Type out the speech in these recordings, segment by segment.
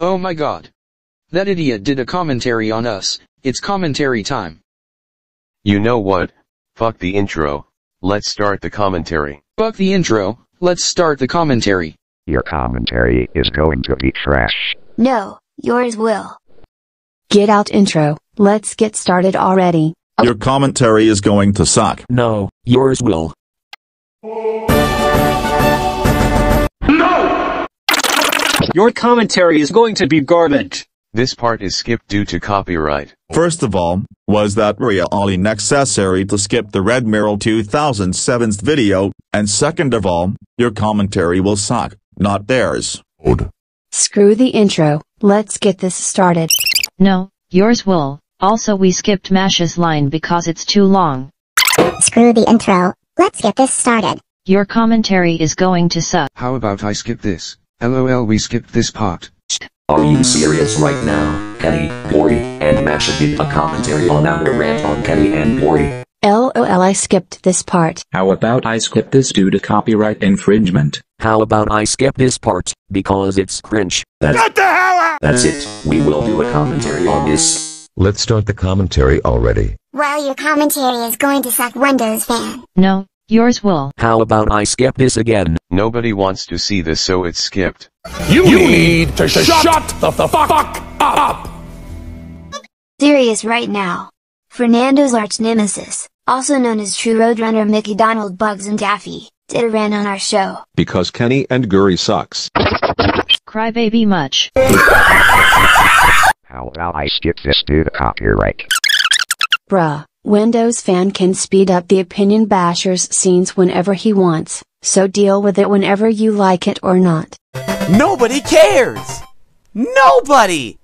Oh my god. That idiot did a commentary on us, it's commentary time. You know what? Fuck the intro. Let's start the commentary. Fuck the intro, let's start the commentary. Your commentary is going to be trash. No, yours will. Get out intro, let's get started already. Your commentary is going to suck. No, yours will. Your commentary is going to be garbage. This part is skipped due to copyright. First of all, was that really necessary to skip the Red Mirror 2007's video, and second of all, your commentary will suck, not theirs. Screw the intro, let's get this started. No, yours will. Also we skipped Mash's line because it's too long. Screw the intro. Let's get this started. Your commentary is going to suck. How about I skip this? LOL we skipped this part. Are you serious right now? Kenny, Gory, and Masha did a commentary on our rant on Kenny and Gory. LOL I skipped this part. How about I skip this due to copyright infringement? How about I skip this part, because it's cringe. That's, What the hell up? That's it, we will do a commentary on this. Let's start the commentary already. Well, your commentary is going to suck Windows fan. No, yours will. How about I skip this again? Nobody wants to see this so it's skipped. You, need to, shut, the, fuck up! Serious right now. Fernando's arch nemesis, also known as True Roadrunner Mickey Donald Bugs and Daffy, did a rant on our show. Because Kenny and Guri sucks. Crybaby much. How about I skip this due to copyright? Bruh, Windows fan can speed up the opinion bashers scenes whenever he wants, so deal with it whenever you like it or not. Nobody cares! Nobody!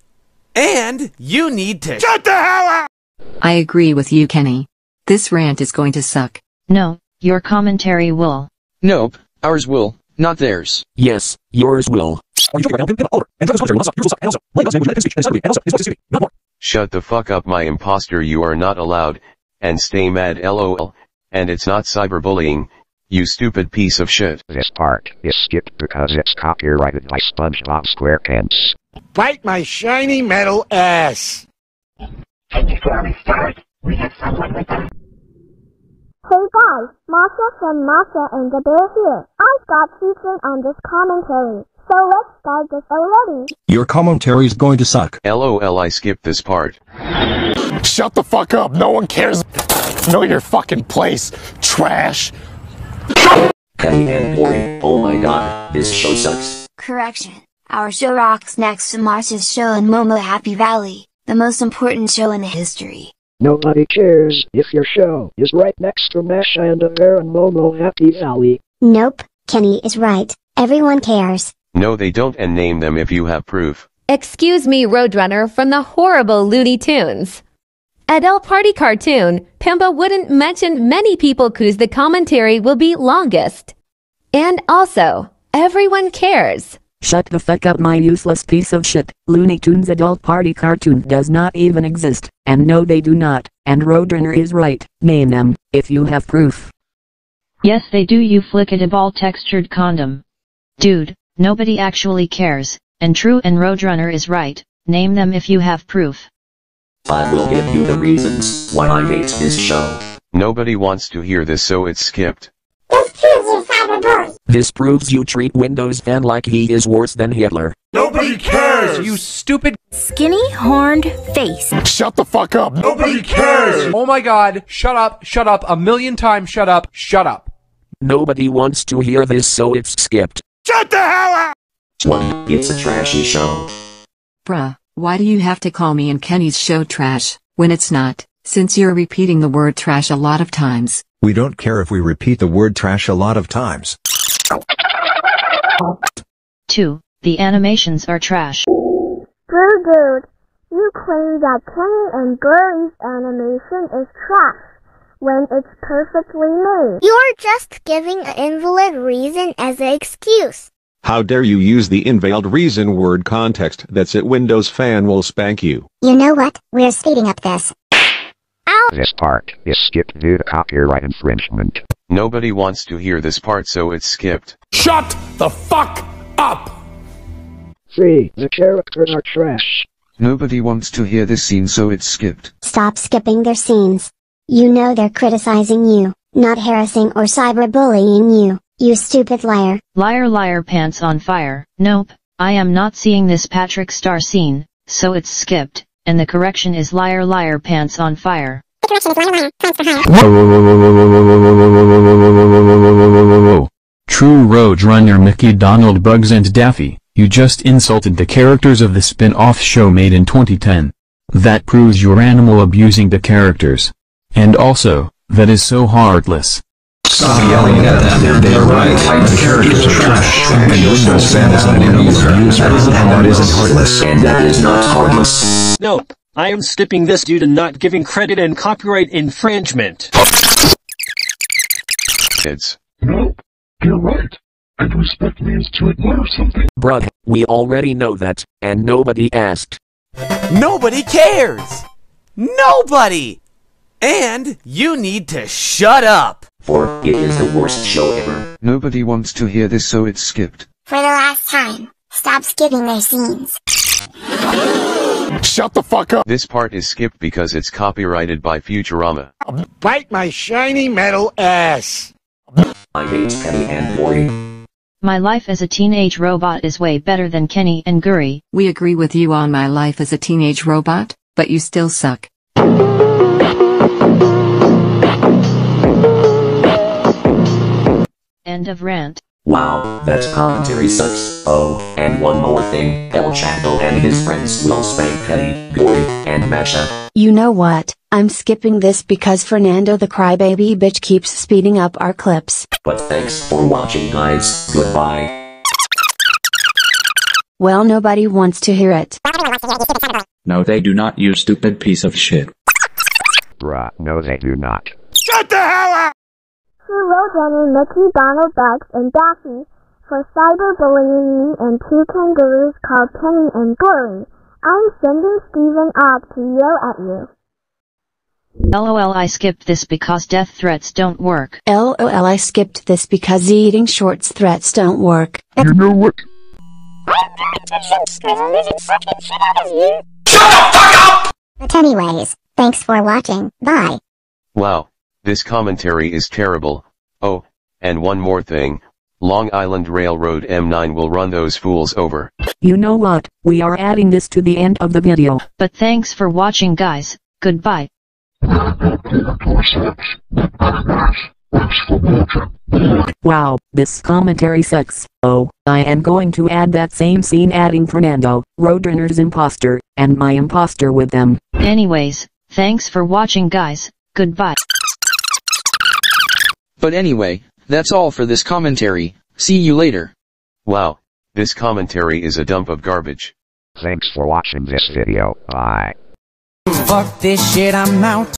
And you need to Shut the hell up! I agree with you, Kenny. This rant is going to suck. No, your commentary will. Nope, ours will, not theirs. Yes, yours will. Shut the fuck up my imposter you are not allowed, and stay mad lol, and it's not cyberbullying, you stupid piece of shit. This part is skipped because it's copyrighted by SpongeBob SquarePants. Bite my shiny metal ass! Hey guys, Masha from Masha and the Bear here. I've got featured on this commentary. So let's start this already. Your commentary is going to suck. LOL I skipped this part. Shut the fuck up, no one cares. Know your fucking place, trash. Kenny and Gory, oh my god, this show sucks. Correction. Our show rocks next to Masha's show in Momo Happy Valley, the most important show in history. Nobody cares if your show is right next to Masha and a Bear and Momo Happy Valley. Nope, Kenny is right. Everyone cares. No they don't and name them if you have proof. Excuse me, Roadrunner from the horrible Looney Tunes. Adult Party Cartoon, Pimpa wouldn't mention many people whose the commentary will be longest. And also, everyone cares. Shut the fuck up, my useless piece of shit. Looney Tunes Adult Party Cartoon does not even exist. And no, they do not. And Roadrunner is right. Name them, if you have proof. Yes they do you flickety ball textured condom. Dude, nobody actually cares, and True and Roadrunner is right, name them if you have proof. I will give you the reasons why I hate this show. Nobody wants to hear this so it's skipped. This proves you treat Windows fan like he is worse than Hitler. Nobody cares, you stupid Skinny horned face. Shut the fuck up, nobody cares! Oh my god, shut up, shut up, a million times shut up, shut up. Nobody wants to hear this so it's skipped. Shut the hell up! One, it's a trashy show. Bruh, why do you have to call me and Kenny's show trash, when it's not, since you're repeating the word trash a lot of times? We don't care if we repeat the word trash a lot of times. 2. The animations are trash. Dude, dude, you claim that Kenny and Gurley's animation is trash when it's perfectly made. You're just giving an invalid reason as an excuse. How dare you use the invalid reason word context that's it Windows fan will spank you. You know what? We're speeding up this. Ow! This part is skipped due to copyright infringement. Nobody wants to hear this part so it's skipped. Shut the fuck up! 3. The characters are trash. Nobody wants to hear this scene so it's skipped. Stop skipping their scenes. You know they're criticizing you, not harassing or cyberbullying you, you stupid liar. Liar liar pants on fire, nope, I am not seeing this Patrick Star scene, so it's skipped, and the correction is liar liar pants on fire. The correction is liar. True Roadrunner Mickey Donald Bugs and Daffy, you just insulted the characters of the spin-off show made in 2010. That proves you're animal abusing the characters. And also, that is so heartless. Stop yelling at them, they're right. The characters are trash, and Windows fan is an abuser, and that isn't heartless. And that is not heartless. Nope. I am skipping this due to not giving credit and copyright infringement. Kids. Nope. you're right. And respect means to admire something. Bruh, we already know that, and nobody asked. Nobody cares! Nobody! And you need to shut up! For it is the worst show ever. Nobody wants to hear this so it's skipped. For the last time, stop skipping their scenes. Shut the fuck up. This part is skipped because it's copyrighted by Futurama. Bite my shiny metal ass. I hate Penny and Lori. My life as a teenage robot is way better than Kenny and Guri. We agree with you on my life as a teenage robot, but you still suck. End of rant. Wow, that commentary sucks. Oh, and one more thing, El Chapo and his friends will spank Penny, Gory, and Masha. You know what? I'm skipping this because Fernando the crybaby bitch keeps speeding up our clips. But thanks for watching guys, goodbye. Well, nobody wants to hear it. No, they do not, you stupid piece of shit. Bruh, no they do not. Shut the hell up! True Roadrunner, Mickey, Donald, Bugs, and Daffy for cyberbullying me and two kangaroos called Penny and Gory. I'm sending Steven off to yell at you. LOL I skipped this because death threats don't work. LOL I skipped this because eating shorts threats don't work. You know what? But anyways, thanks for watching. Bye. Wow, this commentary is terrible. Oh, and one more thing. Long Island Railroad M9 will run those fools over. You know what, we are adding this to the end of the video. But thanks for watching guys, goodbye. Wow, this commentary sucks. Oh, I am going to add that same scene adding Fernando, Roadrunner's imposter, and my imposter with them. Anyways, thanks for watching guys, goodbye. But anyway, that's all for this commentary, see you later. Wow, this commentary is a dump of garbage. Thanks for watching this video, bye. Fuck this shit, I'm out.